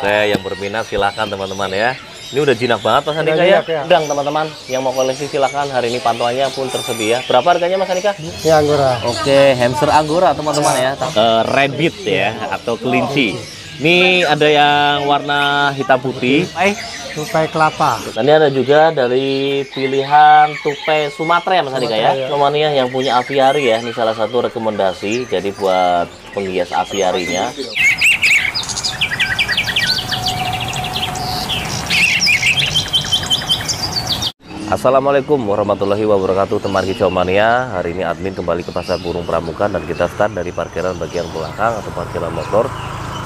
Oke, yang berminat silahkan teman-teman ya. Ini udah jinak banget Mas Andika ya. ya. Udang teman-teman, yang mau koleksi silahkan. Hari ini pantauannya pun tersedia. Berapa harganya Mas Andika? Ya anggora. Oke, hamster angora teman-teman ya. Eh, rabbit ya atau kelinci. Ini ada yang warna hitam putih. Eh, Tupai kelapa. dan ini ada juga dari pilihan tupai Sumatera ya Mas Andika ya. Nomania yang punya aviari ya. Ini salah satu rekomendasi. Jadi buat penghias aviarinya. Assalamualaikum warahmatullahi wabarakatuh teman kicau mania. Hari ini admin kembali ke pasar burung pramuka Dan kita start dari parkiran bagian belakang atau parkiran motor.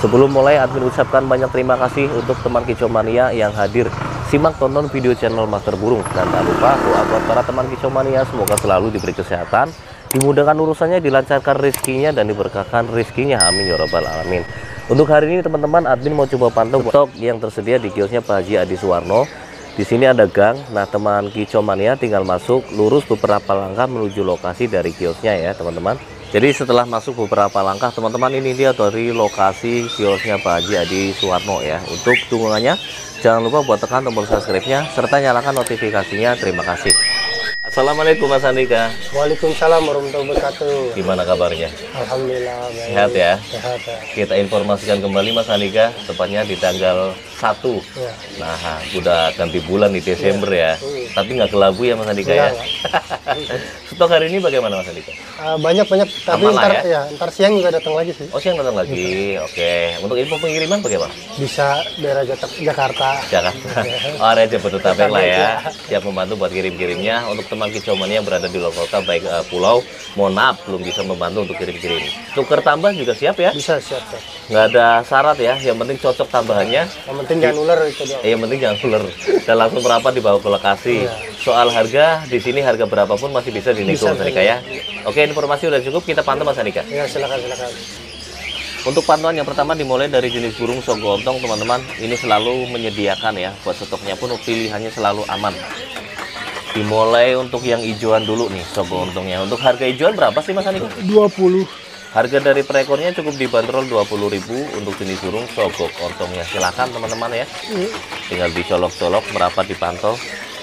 Sebelum mulai admin ucapkan banyak terima kasih untuk teman kicau mania yang hadir. Simak tonton video channel Master Burung. Dan tak lupa doa buat para teman kicau mania Semoga selalu diberi kesehatan. Dimudahkan urusannya, dilancarkan rezekinya dan diberkahkan rezekinya. Amin ya robbal alamin. Untuk hari ini teman-teman admin mau coba pantau stok yang tersedia di kiosnya Pak Haji Adi Suwarno di sini ada gang. Nah, teman Kicomania tinggal masuk lurus beberapa langkah menuju lokasi dari kiosnya ya, teman-teman. Jadi setelah masuk beberapa langkah, teman-teman ini dia dari lokasi kiosnya Pak Haji Adi Suwarno ya. Untuk dukungannya, jangan lupa buat tekan tombol subscribe-nya serta nyalakan notifikasinya. Terima kasih. Assalamualaikum Mas Andika. Waalaikumsalam warahmatullahi wabarakatuh. Gimana kabarnya? Alhamdulillah. baik. Sehat ya? Sehat ya. Kita informasikan kembali Mas Andika, tepatnya di tanggal 1 Ya. Nah, udah ganti bulan di Desember ya. Tapi nggak kelabu ya Mas Andika ya. Stok hari ini bagaimana Mas Andika? Ah, banyak banyak tapi Aman ntar ya. ya. ntar siang juga datang lagi sih. Oh siang datang lagi. Oke. Untuk info pengiriman bagaimana? Bisa daerah Jata- Jakarta. Jakarta. Oh, area Jabodetabek lah ya. Siap membantu buat kirim-kirimnya. Untuk teman kicauan yang berada di luar kota baik eh, pulau, mohon maaf belum bisa membantu untuk kirim-kirim. Tuker tambah juga siap ya? Bisa siap siap. Nggak ada syarat ya. Yang penting cocok tambahannya. Yang penting jangan ular itu doang. Eh, yang penting jangan ular dan langsung merapat dibawa ke lokasi. Iya. Soal harga di sini harga berapapun masih bisa dinego Mas Andika ya. Oke, informasi udah cukup. Kita pantau Mas Andika. Ya silakan silakan. Untuk pantauan yang pertama dimulai dari jenis burung sogontong teman-teman. Ini selalu menyediakan ya buat stoknya pun pilihannya selalu aman. Dimulai untuk yang hijauan dulu nih sogontongnya. Untuk harga hijauan berapa sih Mas Andika? 20. Harga dari per ekornya cukup dibanderol 20.000 untuk jenis burung sogok ontongnya. Silakan teman-teman ya. Tinggal dicolok-colok merapat dipantau.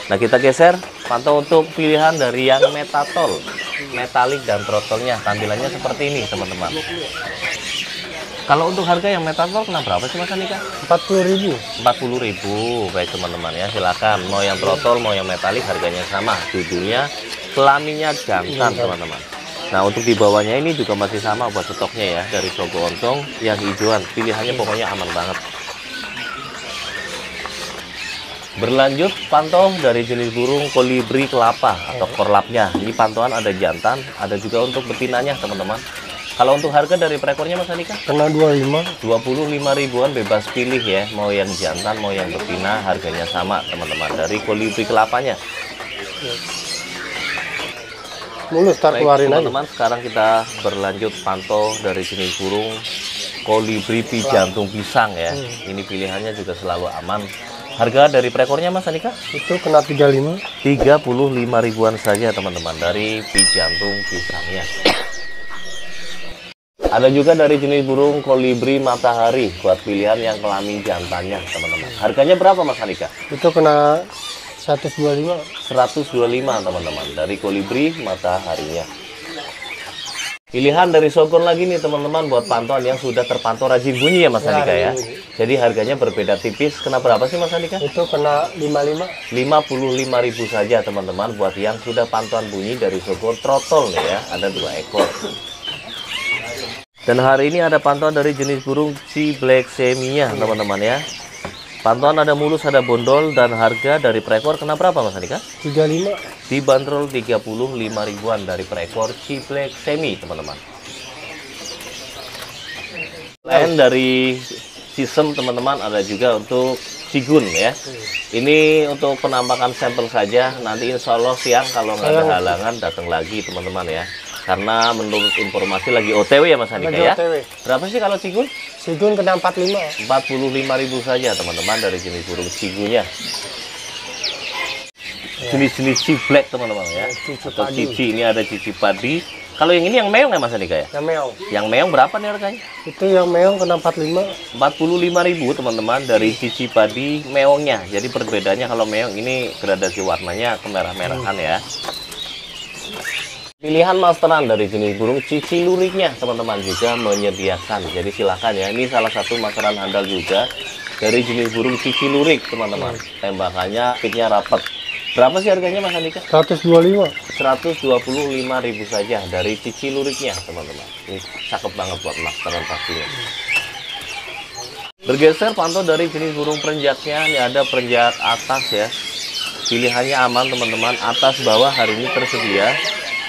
Nah, kita geser pantau untuk pilihan dari yang metatol, metalik dan trotolnya. Tampilannya seperti ini, teman-teman. Kalau untuk harga yang metatol kena berapa sih Mas Andika? 40 ribu. 40.000. Baik teman-teman ya, silakan. Mau yang trotol, mau yang metalik harganya sama. Judulnya kelaminnya jantan, teman-teman. Nah, untuk di bawahnya ini juga masih sama buat stoknya ya dari Sogo Ontong yang hijauan. Pilihannya pokoknya aman banget. Berlanjut pantau dari jenis burung kolibri kelapa atau korlapnya. Ini pantauan ada jantan, ada juga untuk betinanya, teman-teman. Kalau untuk harga dari perekornya Mas Andika? Kena 25. 25 ribuan bebas pilih ya. Mau yang jantan mau yang betina harganya sama teman-teman. Dari kolibri kelapanya. Mulus baik keluarin teman-teman sekarang kita berlanjut pantau dari jenis burung kolibri pi jantung pisang ya. Ini pilihannya juga selalu aman. Harga dari prekornya mas Anika Itu kena 35. 35 ribuan saja teman-teman dari pi jantung pisangnya ada juga dari jenis burung kolibri matahari. Buat pilihan yang kelamin jantannya teman-teman. Harganya berapa mas Anika Itu kena 125. 125 teman-teman dari kolibri mataharinya. Pilihan dari Sogon lagi nih teman-teman buat pantauan yang sudah terpantau rajin bunyi ya Mas Ya, Andika ya. jadi harganya berbeda tipis. Kena berapa sih Mas Andika? Itu kena 55. 55.000 saja teman-teman buat yang sudah pantauan bunyi dari Sogon trotol nih ya. Ada dua ekor dan hari ini ada pantauan dari jenis burung si black semia teman-teman ya. Pantauan ada mulus ada bondol dan harga dari per ekor kena berapa Mas Andika? 35. dibanderol 35 ribuan dari per ekor ciblek semi teman-teman. Lain dari sistem teman-teman ada juga untuk cigun ya. Ini untuk penampakan sampel saja. Nanti insya Allah siang kalau nggak ada halangan datang lagi teman-teman ya karena menurut informasi lagi OTW ya Mas Andika Lagi ya OTW. berapa sih kalau cigun? Sigun kena 45. 45.000 saja teman-teman dari jenis burung cigunya jenis-jenis ciblek teman-teman ya Cici atau padi. cici ini ada cici padi Kalau yang ini yang meong ya Mas Andika ya? Yang meong. Yang meong berapa nih harganya? Itu yang meong kena 45. 45.000 teman-teman dari sisi padi meongnya. Jadi perbedaannya kalau meong ini gradasi warnanya kemerah-merahan ya. Pilihan masteran dari jenis burung cici luriknya teman-teman juga menyediakan. Jadi silakan ya. Ini salah satu masteran handal juga dari jenis burung cici lurik teman-teman. Tembakannya pitnya rapat. Berapa sih harganya Mas Andika? 125. 125.000 saja dari cici luriknya teman-teman. Ini cakep banget buat masteran pastinya. Bergeser pantau dari jenis burung perenjaknya. Ini ada perenjak atas ya. Pilihannya aman teman-teman. Atas bawah hari ini tersedia.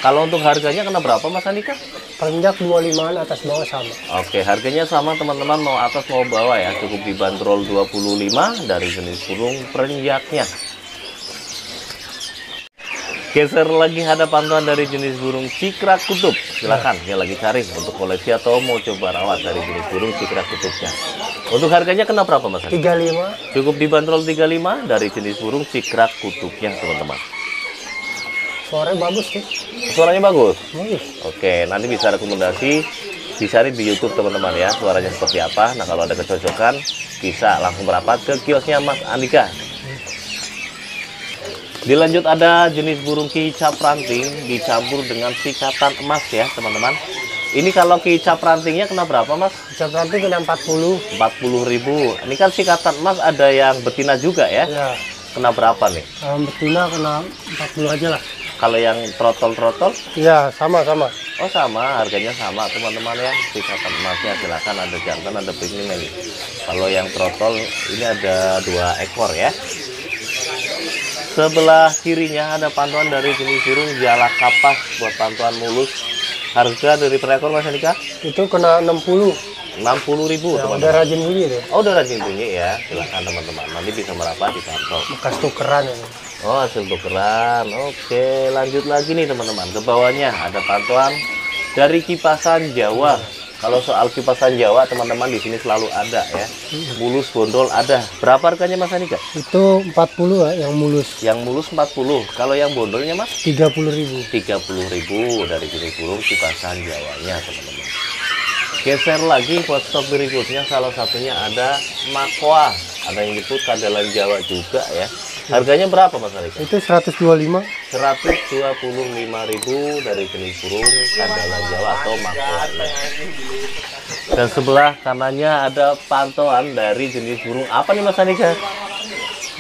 Kalau untuk harganya kena berapa Mas Andika? Perenjak 25 atas bawah sama. Oke, harganya sama teman-teman mau atas mau bawah ya. Cukup dibanderol 25 dari jenis burung perenjaknya. Geser lagi ada pantauan dari jenis burung cikrak kutub. Silahkan, ya lagi cari untuk koleksi atau mau coba rawat dari jenis burung cikrak kutubnya. Untuk harganya kena berapa mas? 35. Cukup dibanderol 35 dari jenis burung cikrak kutubnya teman-teman. Suaranya bagus sih. Suaranya bagus. Bagus. Oke, nanti bisa rekomendasi dicari di YouTube teman-teman ya suaranya seperti apa. Nah kalau ada kecocokan bisa langsung merapat ke kiosnya Mas Andika. Dilanjut ada jenis burung kicap ranting dicampur dengan sikatan emas ya teman-teman. Ini kalau kicap rantingnya kena berapa mas? Kicap nanti kena 40. 40.000. Ini kan sikatan emas ada yang betina juga ya. Ya. Kena berapa nih? Kalau betina kena 40 aja lah. Kalau yang trotol-trotol? Ya, sama-sama. Oh sama, harganya sama teman-teman ya. Sikatan emasnya silakan ada jantan ada ini. Kalau yang trotol ini ada dua ekor ya. Sebelah kirinya ada pantauan dari jenis burung jala kapas buat pantauan mulus. Harga dari per ekor Mas Andika? Itu kena 60. 60.000 Ya, teman-teman. udah rajin bunyi deh. Oh, udah rajin bunyi ya. Silakan teman-teman. Nanti bisa merapat di kantor. Bekas tukeran ya. Oh, hasil tukeran. Oke, lanjut lagi nih teman-teman. Ke bawahnya ada pantauan dari kipasan Jawa. Kalau soal kipasan Jawa, teman-teman di sini selalu ada ya. Mulus bondol ada. Berapa harganya Mas Andika? Itu 40 ya yang mulus. Yang mulus 40. Kalau yang bondolnya Mas? 30 ribu. 30.000 dari jenis burung kipasan Jawanya, teman-teman. Geser lagi buat stok berikutnya salah satunya ada makwa. Ada yang disebut kandalan Jawa juga ya. Harganya berapa Mas Andika? Itu 125. 125.000 dari jenis burung kandalan Jawa atau makwa. Dan sebelah kanannya ada pantauan dari jenis burung apa nih Mas Andika?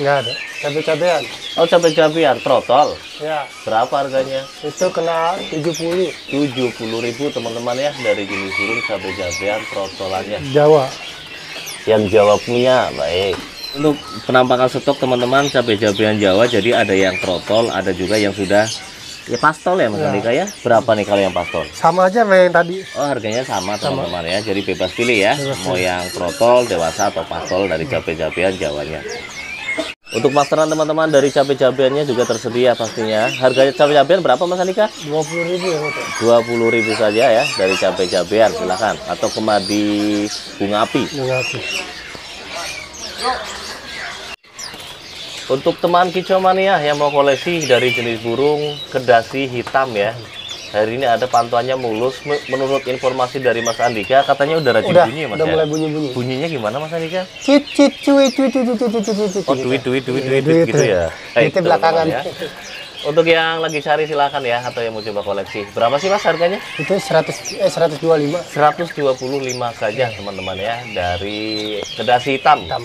Nggak ada. Cabai-cabean. Oh cabai-cabian trotol. Ya, Berapa harganya? itu kena 70 70.000 teman-teman ya dari jenis burung cabai-cabean trotolannya. Jawa. Yang Jawa punya baik. Untuk penampakan stok teman-teman cabai-cabean Jawa jadi ada yang trotol, ada juga yang sudah ya pastol ya Mas Ya. Andika ya. Berapa nih kalau yang pastol? Sama aja sama yang tadi. Oh harganya sama teman-teman ya. Jadi bebas pilih ya. Bebas Mau yang trotol, dewasa atau pastol dari cabai-cabean Jawanya. Untuk masteran teman-teman dari cabai-cabeannya juga tersedia pastinya. Harganya cabai-cabean berapa Mas Andika? 20 ribu yang itu. 20.000 saja ya dari cabai-cabean silakan atau kemadi bunga api. Dengan api. Untuk teman kicau mania yang mau koleksi dari jenis burung kedasi hitam ya. Hari ini ada pantauannya mulus. Me- Menurut informasi dari Mas Andika katanya udah rajin Udah, bunyi ya Mas udah ya? mulai bunyi-bunyi. Bunyinya gimana Mas Andika? Cit cit cuit cuit cuit cuit cuit cuit cuit. Oh duit duit duit duit, gitu ya. Baik, belakangan. ya. Untuk yang lagi cari silakan ya atau yang mau coba koleksi. Berapa sih Mas harganya? Itu 100 eh 125 125 saja teman-teman ya dari kedasi hitam. hitam.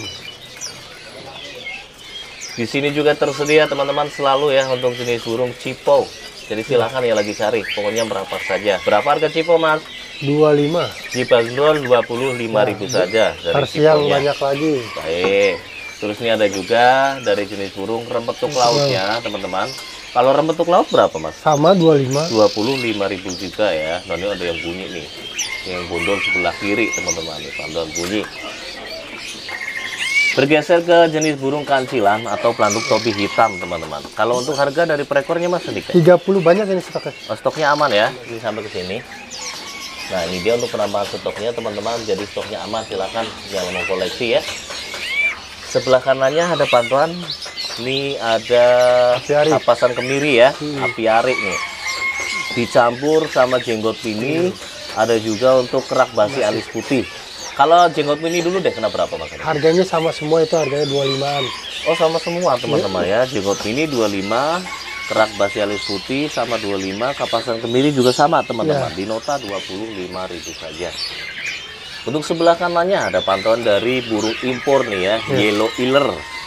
Di sini juga tersedia teman-teman selalu ya untuk jenis burung cipo. Jadi silahkan ya lagi cari, pokoknya merapat saja. Berapa harga cipo mas? 25. Dibanderol 25.000 saja dari Versi yang banyak lagi. Baik. Terus ini ada juga dari jenis burung rempetuk lautnya teman-teman. Kalau rempetuk laut berapa mas? Sama 25. 25.000 juga ya. Nah ini ada yang bunyi nih. Yang bondol sebelah kiri teman-teman. Pantauan bunyi. Bergeser ke jenis burung kancilan atau pelanduk topi hitam teman-teman. Kalau untuk harga dari per ekornya mas sedikit. 30 banyak ini stoknya. Oh, stoknya aman ya. Ini sampai ke sini. Nah ini dia untuk penambahan stoknya teman-teman. Jadi stoknya aman silakan yang mau koleksi ya. Sebelah kanannya ada pantauan. Ini ada Apiari. kapasan kemiri ya. Hmm. Apiari nih. dicampur sama jenggot mini ada juga untuk kerak basi alis putih kalau jenggot mini dulu deh kena berapa mas? Harganya sama semua itu harganya 25-an. Oh sama semua teman-teman ya jenggot mini 25 kerak basi alis putih sama 25 kapasan kemiri juga sama teman-teman di nota 25.000 saja untuk sebelah kanannya ada pantauan dari burung impor nih ya yellow iller Gila-gila.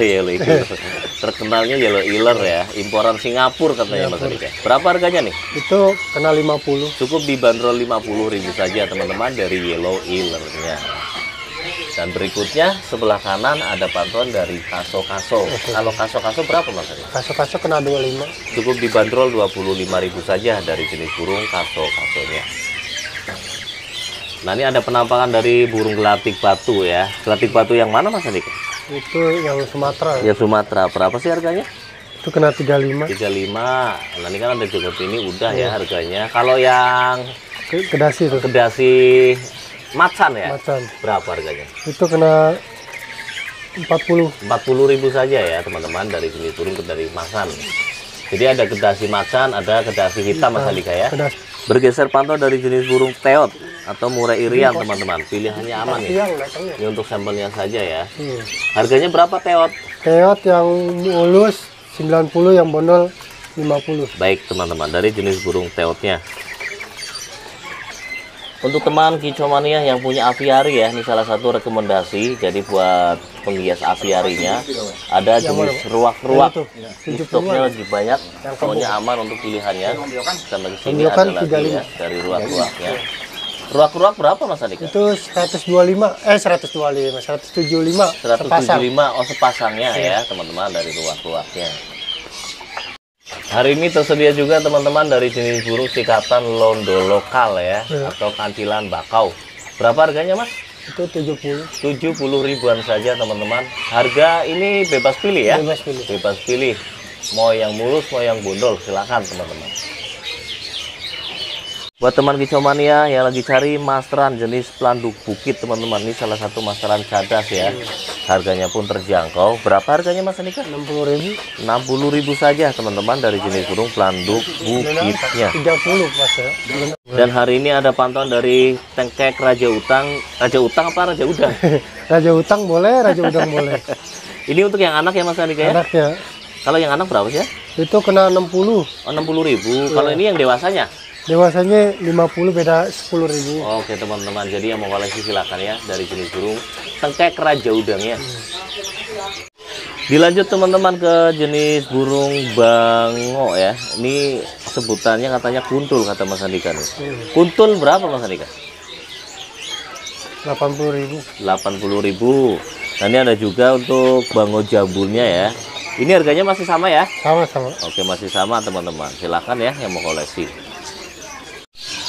Yellow iller terkenalnya yellow iller ya imporan Singapura katanya Mas Adika berapa harganya nih Itu kena 50. cukup dibanderol 50.000 saja teman-teman dari yellow illernya dan berikutnya sebelah kanan ada pantauan dari kaso-kaso kalau kaso-kaso berapa Mas? Kaso-kaso kena 25. cukup dibanderol 25.000 saja dari jenis burung kaso-kasonya. Nah ini ada penampakan dari burung gelatik batu ya. Gelatik batu yang mana Mas Adik? Itu yang Sumatera. Ya Sumatera. Berapa sih harganya? Itu kena 35. 35. Nah ini kan ada jenggot ini udah ya harganya. Kalau yang Ke- Kedasi itu. kedasi macan ya, Macan. berapa harganya? Itu kena 40. 40.000 saja ya teman-teman dari jenis burung dari macan. Jadi ada kedasi macan, ada kedasi hitam Mas Alika ya. Kedasi. Bergeser pantau dari jenis burung teot atau murai irian teman-teman. Pilihannya aman nih. Yang datangnya. Ini untuk sampelnya saja ya. Hmm. Harganya berapa teot? Teot yang mulus 90 yang bondol 50. Baik teman-teman dari jenis burung teotnya. Untuk teman kicomania yang punya aviari ya, ini salah satu rekomendasi. Jadi buat penghias aviarinya ada jenis ruak-ruak. Ini stoknya lebih banyak, pokoknya aman untuk pilihannya. Dan di sini ada lagi 35. ya dari ruak-ruaknya. Ruak-ruak berapa Mas Andika? Itu 125 eh 125 175 sepasang. 175 oh sepasangnya ya teman-teman dari ruak-ruaknya. Hari ini tersedia juga teman-teman dari jenis burung sikatan londo lokal ya Ya. atau kancilan bakau. Berapa harganya Mas? Itu 70 70 ribuan saja teman-teman. Harga ini bebas pilih ya. bebas pilih. Bebas pilih. Mau yang mulus, mau yang bondol, silakan teman-teman. Buat teman kicomania yang lagi cari masteran jenis pelanduk bukit teman-teman, ini salah satu masteran cadas ya. Harganya pun terjangkau. Berapa harganya Mas Andika? 60.000 60.000 saja teman-teman dari jenis burung pelanduk bukitnya. 30 Mas ya. Dan hari ini ada pantauan dari tengkek Raja Utang. Raja Utang apa Raja Udang? Raja utang boleh, raja udang boleh. ini untuk yang anak ya Mas Andika ya? Anaknya Kalau yang anak berapa sih ya? itu kena 60. Oh 60.000. Kalau ini yang dewasanya? Dewasanya 50 beda 10.000. Oke teman-teman, jadi yang mau koleksi silakan ya dari jenis burung tengkek raja udang ya. Dilanjut teman-teman ke jenis burung bango ya. Ini sebutannya katanya kuntul kata Mas Andika nih. Kuntul berapa Mas Andika? 80.000. 80.000. Nah ini ada juga untuk bango jambulnya ya. Ini harganya masih sama ya? Sama-sama. Oke masih sama teman-teman. Silakan ya yang mau koleksi.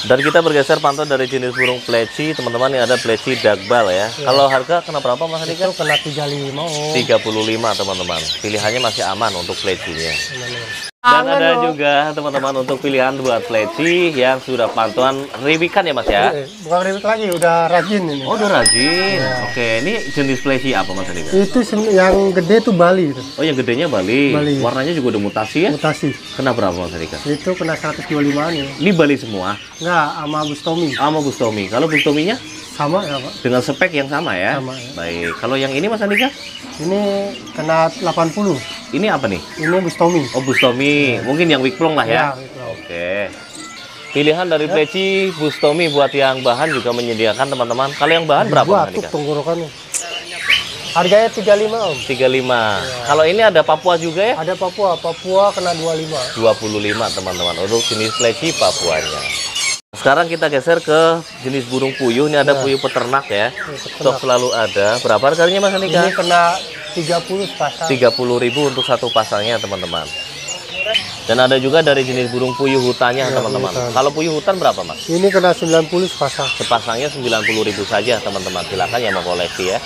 Dan kita bergeser pantau dari jenis burung pleci, teman-teman ini ada pleci dagbal ya. Kalau harga kena berapa Mas Andika? Itu kena 35. Oh. 35 teman-teman. Pilihannya masih aman untuk plecinya. Teman-teman. Dan ada juga teman-teman untuk pilihan buat pleci yang sudah pantauan riwikan ya Mas ya. Eh, bukan ribet lagi, udah rajin ini. Oh udah rajin. Oke ini jenis pleci apa Mas Andika? Itu yang gede tuh Bali itu. Oh yang gedenya Bali. Bali. Warnanya juga udah mutasi ya. Mutasi. Kena berapa Mas Andika? Itu kena 125 nya. Ini Bali semua. Enggak, sama Bustomi. Sama Bustomi. Kalau Bustominya Sama ya, Pak. dengan spek yang sama ya. Sama, ya. Baik. Kalau yang ini Mas Andika? Ini kena 80. Ini apa nih? Ini Bustomi. Oh Bustomi. Mungkin yang wigplong lah ya. Ya. Oke. Pilihan dari pleci Bustomi buat yang bahan juga menyediakan teman-teman. Kalau yang bahan berapa Batuk Andika? tenggorokannya. Harganya 35 Om. 35. Kalau ini ada Papua juga ya? Ada Papua, Papua kena 25. 25 teman-teman untuk jenis pleci Papuanya. Sekarang kita geser ke jenis burung puyuh. Ini ada puyuh peternak ya. Stok selalu ada. Berapa harganya Mas Andika? Ini kena 30 sepasang. 30.000 untuk satu pasangnya teman-teman. Dan ada juga dari jenis burung puyuh hutannya teman-teman. hutan. Kalau puyuh hutan berapa Mas? Ini kena 90 sepasang. Sepasangnya 90.000 saja teman-teman. Silakan yang mau koleksi ya.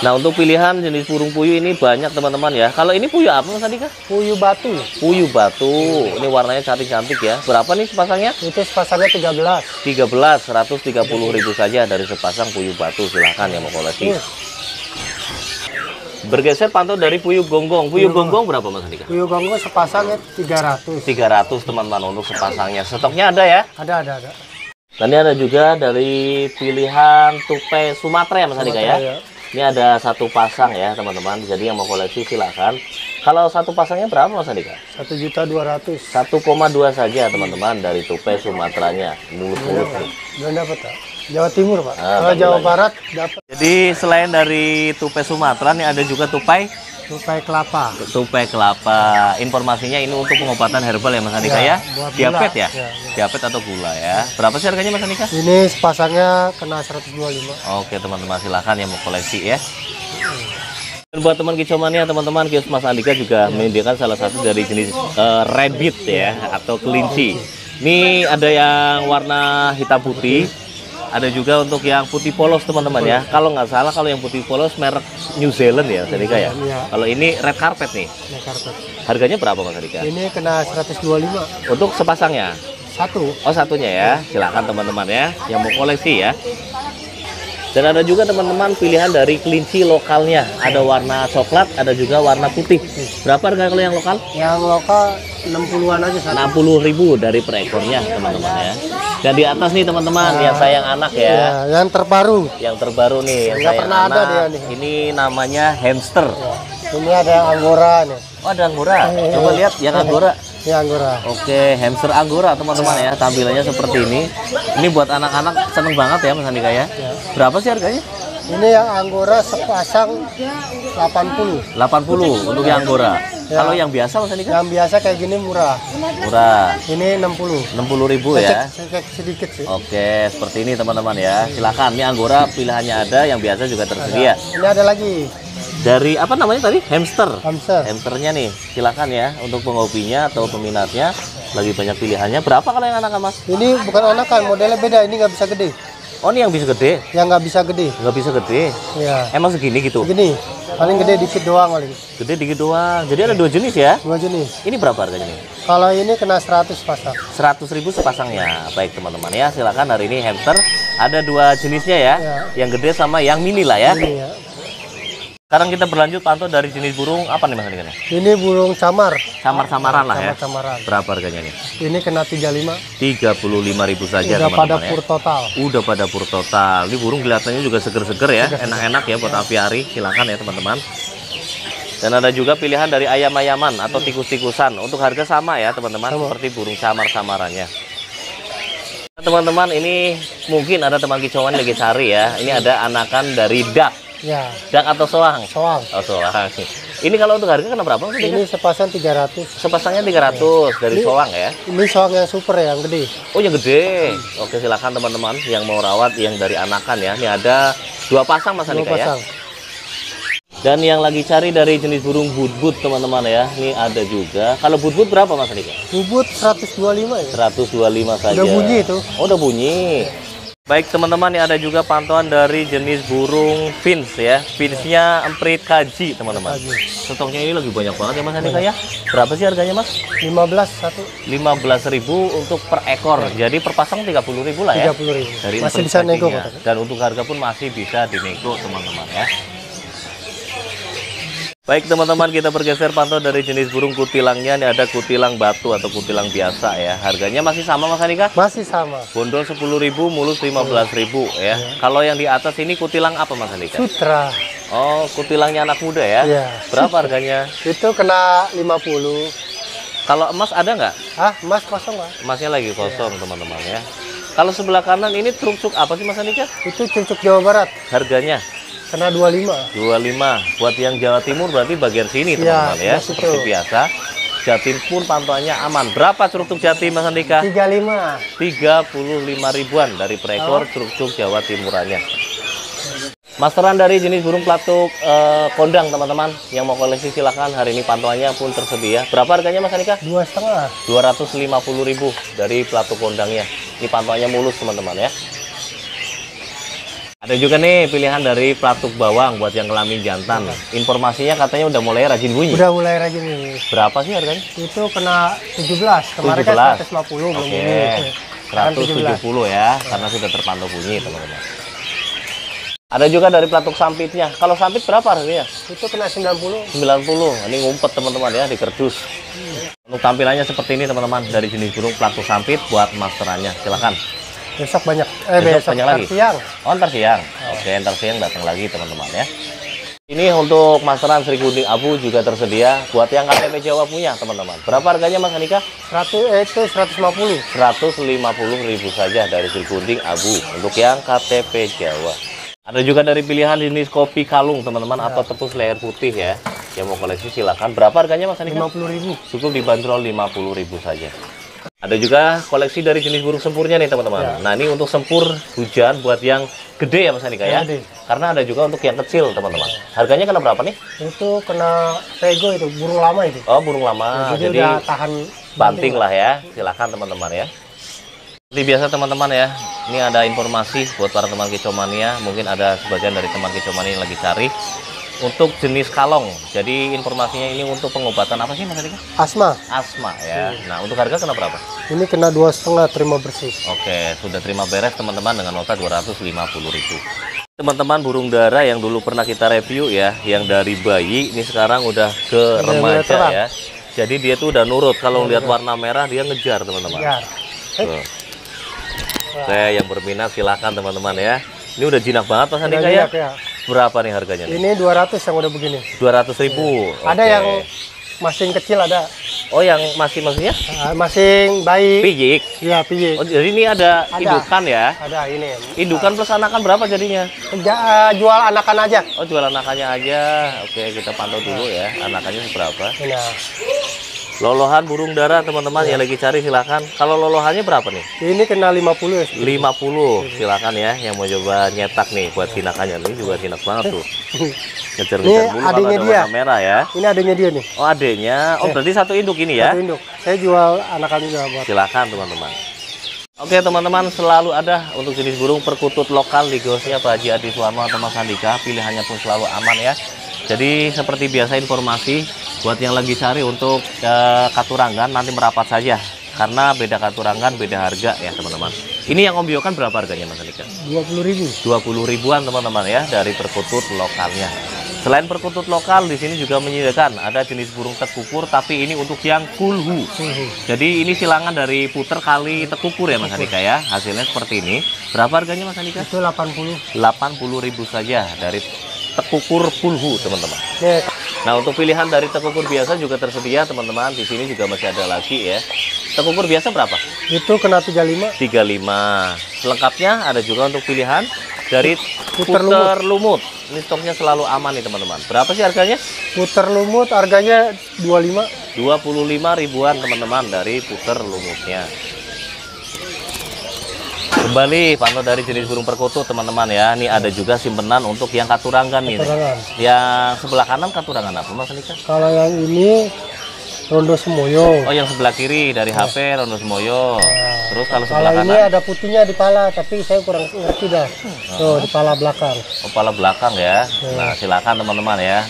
Nah untuk pilihan jenis burung puyuh ini banyak teman-teman ya. Kalau ini puyuh apa Mas Andika? Puyuh batu. Puyuh batu. Ini warnanya cantik-cantik ya. Berapa nih sepasangnya? Itu sepasangnya 13. 13, 130 ribu saja dari sepasang puyuh batu. Silahkan yang mau koleksi. Bergeser pantau dari puyuh gonggong. Puyuh gonggong berapa Mas Andika? Puyuh gonggo sepasangnya 300. 300 teman-teman untuk sepasangnya. Stoknya ada ya? Ada ada ada. Dan ini ada juga dari pilihan tupai Sumatera ya Mas Andika ya? Ya. Ini ada satu pasang ya teman-teman. Jadi yang mau koleksi silakan. Kalau satu pasangnya berapa Mas Andika? Satu juta dua ratus. 1,2 saja teman-teman dari tupai Sumateranya. Mulus-mulus nih. Belum dapat. Jawa Timur pak. Ah, Kalau Jawa panggilannya. Barat dapat Jadi selain dari tupai Sumatera nih ada juga tupai tupai kelapa. tupai kelapa. Informasinya ini untuk pengobatan herbal ya Mas Andika ya? Ya, Diabetes ya? Ya, ya. Diabetes atau gula ya? Berapa sih harganya Mas Andika? Ini sepasangnya kena 125. Oke teman-teman silahkan yang mau koleksi ya. Dan buat teman kicomania teman-teman kios Mas Andika juga menyediakan salah satu dari jenis eh, rabbit ya atau kelinci. Ini ada yang warna hitam putih, ada juga untuk yang putih polos teman-teman ya. Kalau nggak salah kalau yang putih polos merek New Zealand ya Mas Andika ya. Iya. Kalau ini red carpet nih, Ini karpet. harganya berapa Mas Andika? Ini kena 125. Untuk sepasangnya? Satu. Oh satunya ya, silakan teman-teman ya yang mau koleksi ya. Dan ada juga teman-teman pilihan dari kelinci lokalnya. Ada warna coklat, ada juga warna putih. Berapa harga kalau yang lokal? Yang lokal 60-an aja satu. 60.000 dari per ekornya teman-teman ya. Dan di atas nih teman-teman yang sayang anak ya. Ya, yang terbaru. Yang terbaru nih yang sayang pernah ada anak. dia nih. Ini namanya hamster. Ini ada yang anggora nih. Oh ada anggora. Coba lihat yang anggora. Ini anggora. Oke, hamster anggora teman-teman ya. Tampilannya seperti ini. Ini buat anak-anak seneng banget ya Mas Andika ya. Berapa sih harganya? Ini yang anggora sepasang 80. 80 untuk yang anggora. Ya. Kalau yang biasa Mas Andika? Yang biasa kayak gini murah. Murah. Ini 60. 60 ribu ya. Cek sedikit sih. Oke, seperti ini teman-teman ya. Silakan, ini anggora pilihannya ada, yang biasa juga tersedia. Ini ada lagi Dari apa namanya tadi? Hamster. hamster. Hamsternya nih, silakan ya untuk penghobinya atau peminatnya. Lagi banyak pilihannya. Berapa kalau yang anak mas? Ini bukan anakan, modelnya beda. Ini nggak bisa gede. Oh ini yang bisa gede, Yang nggak bisa gede. nggak bisa gede. Ya. Emang segini gitu? Gini, paling gede dikit doang paling. Gede dikit doang. Jadi ada dua jenis ya. Dua jenis. Ini berapa harganya nih? Kalau ini kena 100 pasang. 100.000 sepasangnya. Baik teman-teman ya, silakan hari ini hamster ada dua jenisnya ya. Ya. Yang gede sama yang mini lah ya. Ini ya. Sekarang kita berlanjut pantau dari jenis burung apa nih Mas nih? Ini burung camar. Samar-samaran lah ya. Camar-camaran. Berapa harganya nih? Ini kena 35. 35.000 saja Udah pada teman-teman ya. pur total. Udah pada pur total. Ini burung kelihatannya juga seger-seger ya, enak-enak ya buat aviari. Silakan ya teman-teman. Dan ada juga pilihan dari ayam-ayaman atau tikus-tikusan. Untuk harga sama ya teman-teman, seperti burung samar-samarannya. Nah, Teman-teman, ini mungkin ada teman kicauan lagi cari ya. Ini ada anakan dari dak. Ya, Dak atau soang? soal. Oh, soang. Ini kalau untuk harga kena berapa? Mas? Ini sepasang 300. Sepasangnya 300 dari soang ya. Ini soal yang super ya, yang gede. Oh yang gede. Oke silakan teman-teman yang mau rawat yang dari anakan ya. Ini ada dua pasang Mas Andika ya. pasang. Dan yang lagi cari dari jenis burung budbud teman-teman ya. Ini ada juga. Kalau budbud berapa Mas Andika? Bubut 125 ya. 125 saja. Udah bunyi itu. Oh udah bunyi. Baik teman-teman ini ada juga pantauan dari jenis burung fins ya. Finsnya emprit kaji teman-teman. Stoknya ini lagi banyak banget ya Mas Andika ya. Berapa sih harganya Mas? 15 satu 15.000 untuk per ekor. Jadi per pasang 30.000 lah ya. 30 ribu. dari Masih bisa nego dan untuk harga pun masih bisa dinego teman-teman ya baik teman-teman kita bergeser pantau dari jenis burung kutilangnya. Ini ada kutilang batu atau kutilang biasa ya. Harganya masih sama Mas Andika? Masih sama. bondol 10.000 mulus 15.000 ya. Kalau yang di atas ini kutilang apa Mas Andika? Sutra. oh kutilangnya anak muda ya? Iya. berapa harganya? Itu kena 50. kalau emas ada nggak? Ah, emas kosong lah. emasnya lagi kosong teman-teman ya. Kalau sebelah kanan ini truk apa sih Mas Andika? Itu cucuk Jawa Barat. harganya Kena 25. 25 buat yang Jawa Timur berarti bagian sini Iya, teman-teman ya. seperti biasa Jatim pun pantauannya aman. Berapa curug Jatim Mas Andika? 35. 35 ribuan dari per ekor curug Jawa Timurannya. Masteran dari jenis burung pelatuk eh, kondang teman-teman yang mau koleksi silahkan hari ini pantauannya pun tersedia. Berapa harganya Mas Andika? Dua setengah. 250.000 dari pelatuk kondangnya. Ini pantauannya mulus teman-teman ya ada juga nih pilihan dari pelatuk bawang buat yang kelamin jantan informasinya katanya udah mulai rajin bunyi Udah mulai rajin ini. berapa sih harganya Itu kena 17. Kemarin 17. kan 150 belum ini. Sekarang 170 ya karena sudah terpantau bunyi teman-teman Ada juga dari pelatuk sampitnya. Kalau sampit berapa harganya? Itu kena 90. 90. Ini ngumpet teman-teman ya di kerdus. Untuk tampilannya seperti ini teman-teman dari jenis burung pelatuk sampit buat masterannya. Silakan. Besok banyak. Eh Besok besok, banyak lagi? siang. Oh, ntar siang. Oke, ntar siang datang lagi teman-teman ya. Ini untuk masteran Sri Kuning Abu juga tersedia buat yang KTP Jawa punya teman-teman. Berapa harganya Mas Andika? 100 eh, itu 150. 150.000 saja dari Sri Kuning Abu untuk yang KTP Jawa. Ada juga dari pilihan jenis kopi kalung teman-teman atau tepus leher putih ya. Yang mau koleksi silakan. Berapa harganya Mas Andika? 50.000. Cukup dibanderol 50.000 saja. Ada juga koleksi dari jenis burung sempurnya nih teman-teman. Ya. Nah ini untuk sempur hujan buat yang gede ya Mas Andika ya. Gede. Karena ada juga untuk yang kecil teman-teman. Harganya kena berapa nih? Itu kena pego itu, burung lama itu. Oh burung lama. jadi, Jadi, udah tahan banting lah ya. Silakan teman-teman ya. Seperti biasa teman-teman ya. Ini ada informasi buat para teman kicomania. Mungkin ada sebagian dari teman kicomania yang lagi cari untuk jenis kalong. Jadi informasinya ini untuk pengobatan apa sih Mas Andika? Asma. Asma ya. Nah untuk harga kena berapa? Ini kena dua setengah terima bersih. Oke, sudah terima beres teman-teman dengan nota 250.000. Teman-teman burung dara yang dulu pernah kita review ya, yang dari bayi ini sekarang udah ke remaja ya. Jadi dia tuh udah nurut. Kalau lihat warna merah dia ngejar teman-teman. Ya. Tuh. Oke, yang berminat silahkan teman-teman ya. Ini udah jinak banget Mas Andika ya. jinak ya. Berapa nih harganya nih? Ini 200 yang udah begini. 200 ribu. Ada yang masing kecil ada. Oh yang masih maksudnya? Ah, Masing bayi. Pijik. Iya, piye. Oh jadi ini ada, Ada. indukan ya? Ada ini. Indukan plus anakan berapa jadinya? Ja- ah, jual anakan aja. Oh jual anakannya aja. Oke kita pantau dulu ya. Anakannya seberapa? Nah, Lolohan burung dara teman-teman yang lagi cari silakan. Kalau lolohannya berapa nih? ini kena 50 ya. 50 silakan ya yang mau coba nyetak nih buat jinakannya nih juga jinak banget tuh. Ngejar-ngejar Ini bulu kalau adiknya ada dia. warna merah ya. Ini adanya dia nih. Oh adeknya. Oh berarti satu induk ini ya. Satu induk. Saya jual anakan juga buat. Silakan teman-teman. Oke teman-teman selalu ada untuk jenis burung perkutut lokal di gosnya Pak Haji Adi Suwarno atau Mas Andika pilihannya pun selalu aman ya. Jadi seperti biasa informasi buat yang lagi cari untuk eh, katurangan nanti merapat saja karena beda katurangan beda harga ya teman-teman. Ini yang Om Bio kan berapa harganya Mas Andika? 20 ribu. 20 ribuan teman-teman ya dari perkutut lokalnya. Selain perkutut lokal di sini juga menyediakan ada jenis burung tekukur tapi ini untuk yang kulhu. Jadi ini silangan dari puter kali tekukur ya Mas Andika ya. Hasilnya seperti ini. Berapa harganya Mas Andika? Itu 80. 80.000 saja dari tekukur kulhu teman-teman. Nah untuk pilihan dari tekukur biasa juga tersedia teman-teman. Di sini juga masih ada lagi ya. Tekukur biasa berapa? itu kena 35. 35. Selengkapnya ada juga untuk pilihan dari Puter puter, lumut. Ini stoknya selalu aman nih teman-teman. Berapa sih harganya? Puter lumut harganya 25. 25 ribuan teman-teman dari puter lumutnya. Kembali pantau dari jenis burung perkutut teman-teman ya. Ini ada juga simpenan untuk yang katurangan ini. Katurangan. Yang sebelah kanan katurangan apa Mas Andika? Kalau yang ini rondo semoyo. Oh yang sebelah kiri dari HP Rondo Semoyo. Terus kalau Kalau sebelah ini kanan ada putihnya di pala, tapi saya kurang ngerti dah. Tuh, di pala belakang. kepala belakang ya. Nah silakan teman-teman ya.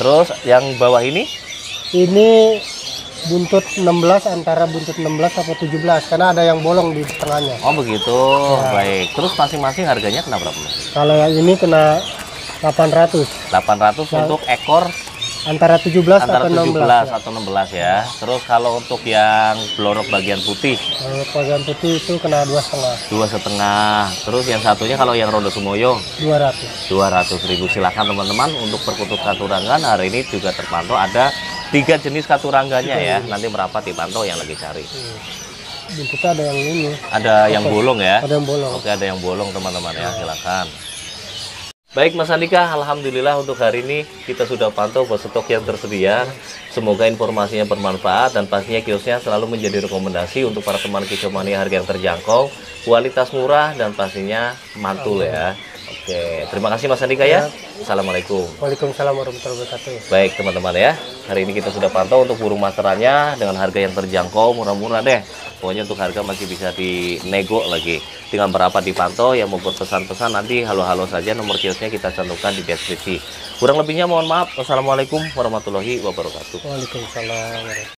Terus yang bawah ini Ini buntut 16 antara buntut 16 atau 17 karena ada yang bolong di tengahnya. Oh begitu, baik. Terus masing-masing harganya kena berapa? Kalau yang ini kena 800 800 untuk ekor antara 17 antara atau 17 16. ya. atau 16 ya. Terus kalau untuk yang blorok bagian putih Kalau bagian putih itu kena dua setengah, dua setengah. Terus yang satunya kalau yang rondo semoyo 200. 200 ribu. Silakan teman-teman untuk perkutut katurangan hari ini juga terpantau ada tiga jenis katurangganya ya. Nanti merapat dipantau yang lagi cari. Buntutnya ada yang ini, Ada yang bolong ya. ada yang bolong. Oke ada yang bolong teman-teman ya silakan. Baik Mas Andika, Alhamdulillah untuk hari ini kita sudah pantau bahwa stok yang tersedia. Semoga informasinya bermanfaat dan pastinya kiosnya selalu menjadi rekomendasi untuk para teman kicomania harga yang terjangkau, kualitas murah dan pastinya mantul ya. Oke, terima kasih Mas Andika ya. Assalamualaikum. Waalaikumsalam warahmatullahi wabarakatuh. Baik teman-teman ya, hari ini kita sudah pantau untuk burung masterannya dengan harga yang terjangkau, murah-murah deh. Pokoknya untuk harga masih bisa dinego lagi. Tinggal berapa dipantau, yang mau berpesan-pesan nanti halo-halo saja nomor kiosnya kita cantumkan di deskripsi. Kurang lebihnya mohon maaf. Wassalamualaikum warahmatullahi wabarakatuh. Waalaikumsalam. warahmatullahi